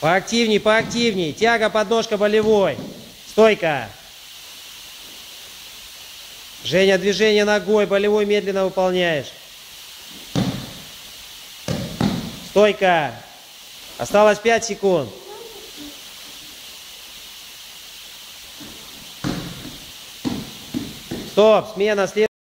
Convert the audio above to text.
Поактивней, поактивней. Тяга, подножка болевой. Стойка. Женя, движение ногой, болевой медленно выполняешь. Стойка. Осталось 5 секунд. Стоп, смена, следующая.